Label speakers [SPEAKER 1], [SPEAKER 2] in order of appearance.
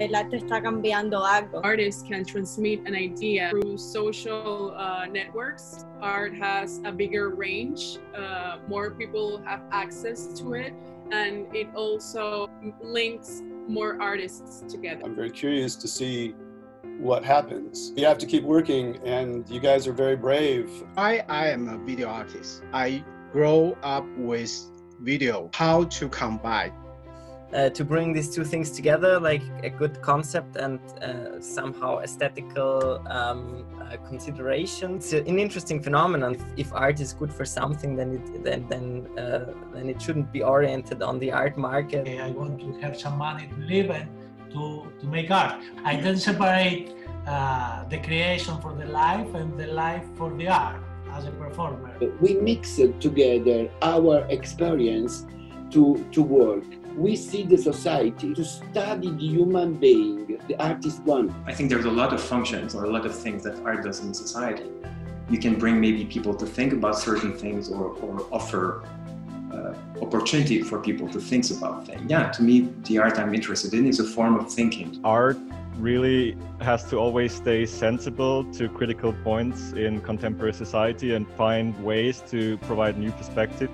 [SPEAKER 1] el arte está cambiando algo.
[SPEAKER 2] Artists can transmit an idea through social uh, networks. Art has a bigger range, uh, more people have access to it, and it also links more artists together.
[SPEAKER 3] I'm very curious to see what happens. You have to keep working, and you guys are very brave.
[SPEAKER 4] I, I am a video artist. I grow up with video, how to combine
[SPEAKER 5] uh, to bring these two things together, like a good concept and uh, somehow aesthetical um, uh, consideration. It's an interesting phenomenon. If, if, art is good for something, then it then then uh, then it shouldn't be oriented on the art market.
[SPEAKER 6] I want to have some money to live and to to make art. I can separate uh, the creation for the life and the life for the art as a performer.
[SPEAKER 7] We mix together our experience to to work we see the society to study the human being, the artist one.
[SPEAKER 8] I think there's a lot of functions or a lot of things that art does in society. You can bring maybe people to think about certain things or, or offer uh, opportunity for people to think about things. Yeah, to me, the art I'm interested in is a form of thinking.
[SPEAKER 9] Art really has to always stay sensible to critical points in contemporary society and find ways to provide new perspective.